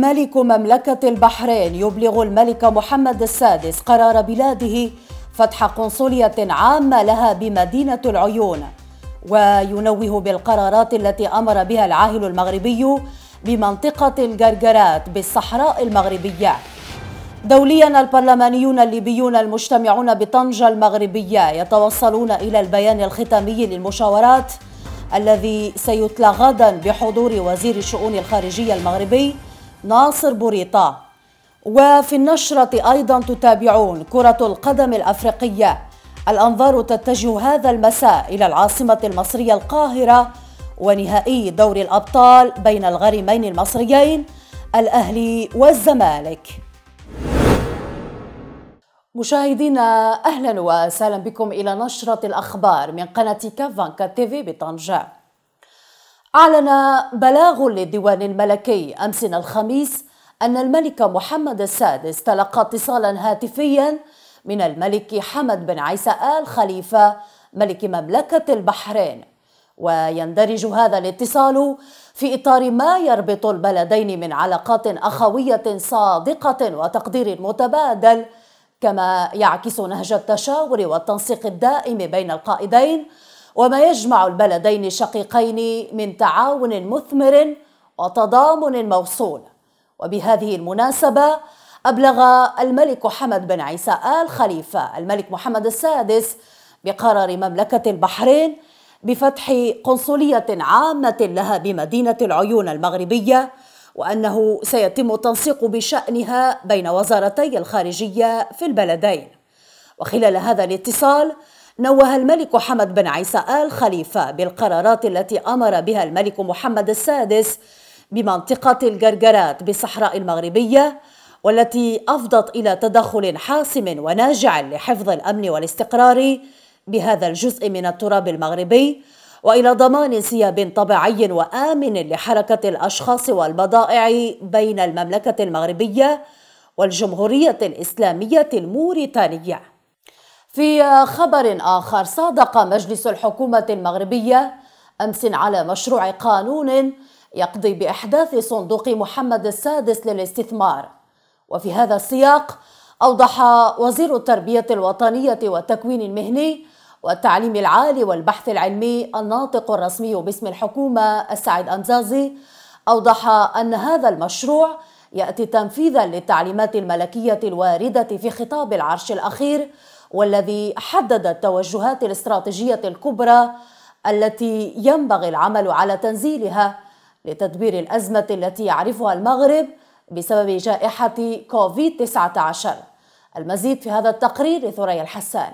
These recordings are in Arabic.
ملك مملكة البحرين يبلغ الملك محمد السادس قرار بلاده فتح قنصلية عامة لها بمدينة العيون وينوه بالقرارات التي أمر بها العاهل المغربي بمنطقة الجرجرات بالصحراء المغربية. دوليا البرلمانيون الليبيون المجتمعون بطنجة المغربية يتوصلون إلى البيان الختامي للمشاورات الذي سيتلى غدا بحضور وزير الشؤون الخارجية المغربي ناصر بوريطة. وفي النشرة أيضا تتابعون كرة القدم الأفريقية. الأنظار تتجه هذا المساء إلى العاصمة المصرية القاهرة ونهائي دور الأبطال بين الغريمين المصريين الأهلي والزمالك. مشاهدينا أهلا وسهلا بكم إلى نشرة الأخبار من قناة كافانكا تيفي بطنجة أعلن بلاغ للديوان الملكي أمس الخميس أن الملك محمد السادس تلقى اتصالا هاتفيا من الملك حمد بن عيسى آل خليفة ملك مملكة البحرين. ويندرج هذا الاتصال في إطار ما يربط البلدين من علاقات أخوية صادقة وتقدير متبادل كما يعكس نهج التشاور والتنسيق الدائم بين القائدين وما يجمع البلدين الشقيقين من تعاون مثمر وتضامن موصول. وبهذه المناسبة أبلغ الملك حمد بن عيسى آل خليفة الملك محمد السادس بقرار مملكة البحرين بفتح قنصلية عامة لها بمدينة العيون المغربية وأنه سيتم التنسيق بشأنها بين وزارتي الخارجية في البلدين. وخلال هذا الاتصال نوه الملك حمد بن عيسى آل خليفة بالقرارات التي أمر بها الملك محمد السادس بمنطقة الجرجرات بالصحراء المغربية والتي أفضت إلى تدخل حاسم وناجع لحفظ الأمن والاستقرار بهذا الجزء من التراب المغربي وإلى ضمان سياب طبيعي وآمن لحركة الأشخاص والبضائع بين المملكة المغربية والجمهورية الإسلامية الموريتانية. في خبر آخر صادق مجلس الحكومة المغربية أمس على مشروع قانون يقضي بأحداث صندوق محمد السادس للاستثمار. وفي هذا السياق أوضح وزير التربية الوطنية والتكوين المهني والتعليم العالي والبحث العلمي الناطق الرسمي باسم الحكومة السعيد أمزازي أوضح أن هذا المشروع يأتي تنفيذا للتعليمات الملكية الواردة في خطاب العرش الأخير والذي حدد التوجهات الاستراتيجية الكبرى التي ينبغي العمل على تنزيلها لتدبير الأزمة التي يعرفها المغرب بسبب جائحة كوفيد 19 المزيد في هذا التقرير ثريا الحسان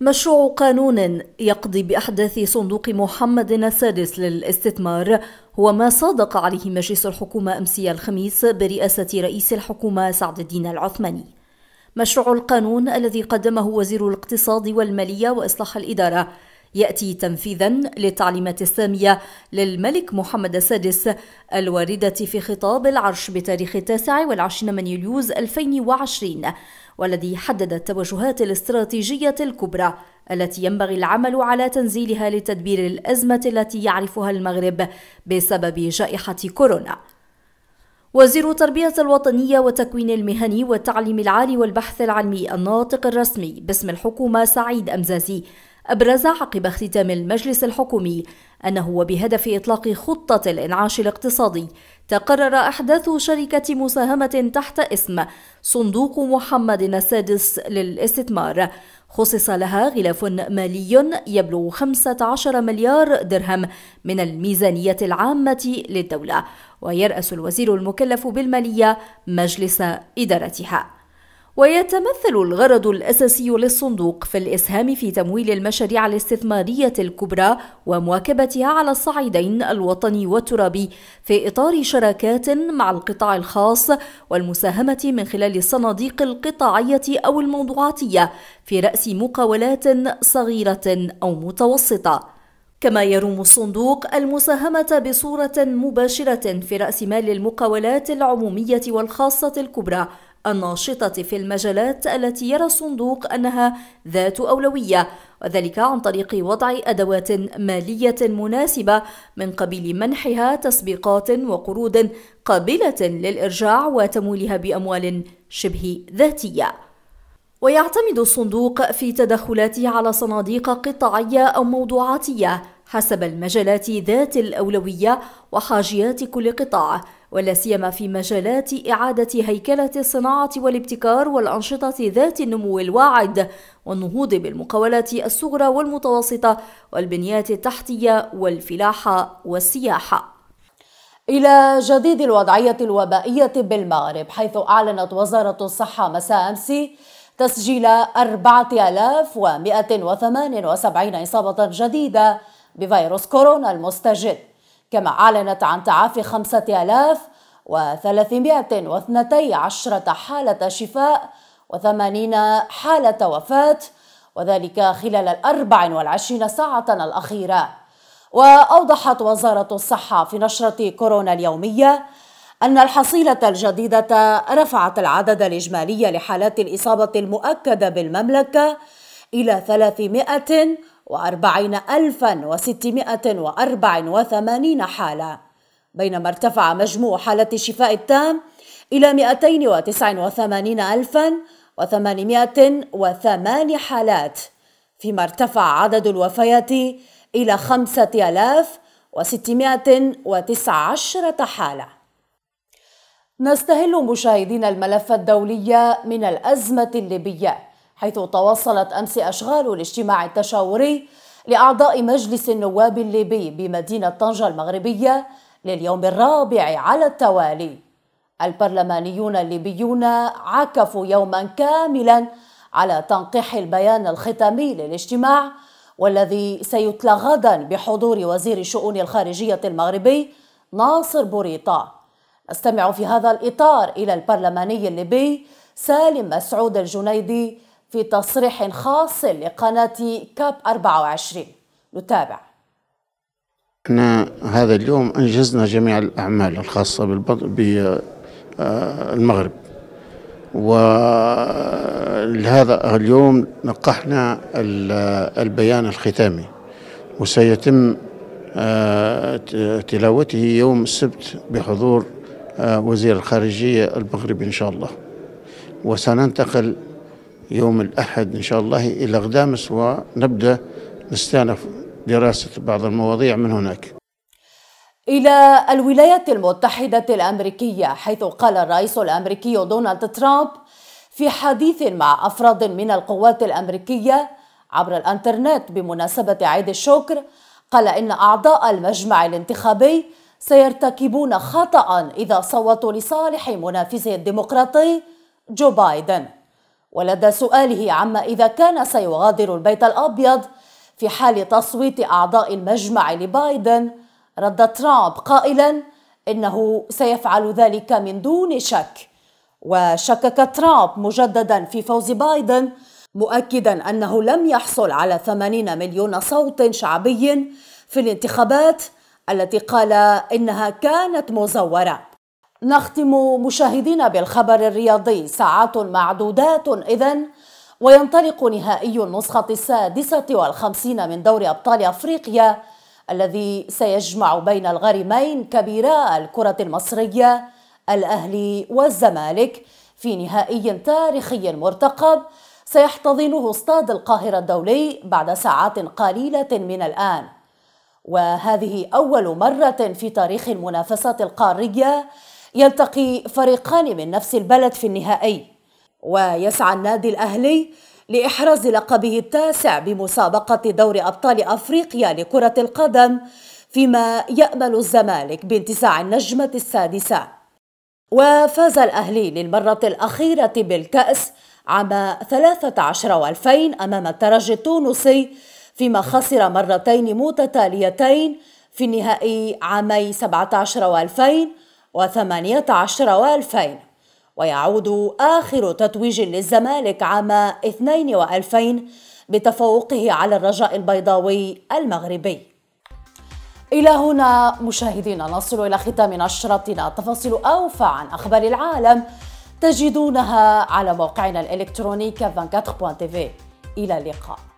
مشروع قانون يقضي بأحداث صندوق محمد السادس للاستثمار هو ما صادق عليه مجلس الحكومة أمس الخميس برئاسة رئيس الحكومة سعد الدين العثماني. مشروع القانون الذي قدمه وزير الاقتصاد والمالية وإصلاح الإدارة يأتي تنفيذا للتعليمات السامية للملك محمد السادس الواردة في خطاب العرش بتاريخ التاسع والعشرين من يوليوز 2020 والذي حدد التوجهات الاستراتيجية الكبرى التي ينبغي العمل على تنزيلها لتدبير الأزمة التي يعرفها المغرب بسبب جائحة كورونا. وزير التربية الوطنية والتكوين المهني والتعليم العالي والبحث العلمي الناطق الرسمي باسم الحكومة سعيد أمزازي أبرز عقب اختتام المجلس الحكومي أنه وبهدف إطلاق خطة الإنعاش الاقتصادي تقرر أحداث شركة مساهمة تحت اسم صندوق محمد السادس للاستثمار. خصص لها غلاف مالي يبلغ 15 مليار درهم من الميزانية العامة للدولة ويرأس الوزير المكلف بالمالية مجلس إدارتها. ويتمثل الغرض الأساسي للصندوق في الإسهام في تمويل المشاريع الاستثمارية الكبرى ومواكبتها على الصعيدين الوطني والترابي في إطار شراكات مع القطاع الخاص والمساهمة من خلال الصناديق القطاعية أو الموضوعاتية في رأس مقاولات صغيرة أو متوسطة. كما يروم الصندوق المساهمة بصورة مباشرة في رأس مال المقاولات العمومية والخاصة الكبرى الناشطة في المجالات التي يرى الصندوق أنها ذات أولوية وذلك عن طريق وضع أدوات مالية مناسبة من قبيل منحها تسبيقات وقروض قابلة للإرجاع وتمويلها بأموال شبه ذاتية. ويعتمد الصندوق في تدخلاته على صناديق قطاعية أو موضوعاتية حسب المجالات ذات الأولوية وحاجيات كل قطاع. ولا سيما في مجالات إعادة هيكلة الصناعة والابتكار والأنشطة ذات النمو الواعد والنهوض بالمقاولات الصغرى والمتوسطة والبنيات التحتية والفلاحة والسياحة. إلى جديد الوضعية الوبائية بالمغرب حيث أعلنت وزارة الصحة مساء أمس تسجيل 4178 إصابة جديدة بفيروس كورونا المستجد. كما أعلنت عن تعافي 5312 حالة شفاء و80 حالة وفاة وذلك خلال الأربع والعشرين ساعة الأخيرة. وأوضحت وزارة الصحة في نشرة كورونا اليومية أن الحصيلة الجديدة رفعت العدد الإجمالي لحالات الإصابة المؤكدة بالمملكة إلى 300 وأربعين ألفا وستمائة وأربع وثمانين حالة. بينما ارتفع مجموع حالة الشفاء التام إلى مئتين وتسع وثمانين ألفا وثمانمائة وثمان حالات فيما ارتفع عدد الوفيات إلى خمسة آلاف وستمائة وتسع عشرة حالة. نستهل مشاهدين الملف الدولي من الأزمة الليبية. حيث تواصلت أمس أشغال الاجتماع التشاوري لأعضاء مجلس النواب الليبي بمدينة طنجة المغربية لليوم الرابع على التوالي. البرلمانيون الليبيون عكفوا يوما كاملا على تنقيح البيان الختامي للاجتماع والذي سيتلى غدا بحضور وزير الشؤون الخارجية المغربي ناصر بوريطة. نستمع في هذا الإطار إلى البرلماني الليبي سالم مسعود الجنيدي في تصريح خاص لقناة كاب 24 نتابع. إحنا هذا اليوم أنجزنا جميع الأعمال الخاصة بالمغرب ولهذا اليوم نقحنا البيان الختامي. وسيتم آه، تلاوته يوم السبت بحضور آه، وزير الخارجية المغربي إن شاء الله. وسننتقل يوم الأحد إن شاء الله إلى غدامس ونبدأ نستأنف دراسة بعض المواضيع من هناك. إلى الولايات المتحدة الأمريكية حيث قال الرئيس الأمريكي دونالد ترامب في حديث مع أفراد من القوات الأمريكية عبر الأنترنت بمناسبة عيد الشكر قال إن أعضاء المجمع الانتخابي سيرتكبون خطأ إذا صوتوا لصالح منافسه الديمقراطي جو بايدن. ولدى سؤاله عما إذا كان سيغادر البيت الأبيض في حال تصويت أعضاء المجمع لبايدن. رد ترامب قائلا إنه سيفعل ذلك من دون شك. وشكك ترامب مجددا في فوز بايدن مؤكدا أنه لم يحصل على 80 مليون صوت شعبي في الانتخابات التي قال إنها كانت مزورة. نختم مشاهدينا بالخبر الرياضي. ساعات معدودات إذن وينطلق نهائي النسخة السادسة والخمسين من دوري أبطال أفريقيا الذي سيجمع بين الغريمين كبيرا الكرة المصرية الأهلي والزمالك. في نهائي تاريخي مرتقب سيحتضنه استاد القاهرة الدولي بعد ساعات قليلة من الآن. وهذه أول مرة في تاريخ المنافسات القارية يلتقي فريقان من نفس البلد في النهائي ويسعى النادي الأهلي لإحراز لقبه التاسع بمسابقة دور أبطال أفريقيا لكرة القدم فيما يأمل الزمالك بانتزاع النجمة السادسة. وفاز الأهلي للمرة الأخيرة بالكأس عام 13 و2000 أمام الترجي التونسي فيما خسر مرتين متتاليتين في النهائي عامي 17 و2000 وثمانية عشر وألفين. ويعود آخر تتويج للزمالك عام اثنين وألفين بتفوقه على الرجاء البيضاوي المغربي. إلى هنا مشاهدينا نصل إلى ختام نشرتنا. تفاصيل أوفى عن أخبار العالم تجدونها على موقعنا الإلكتروني 24.tv إلى اللقاء.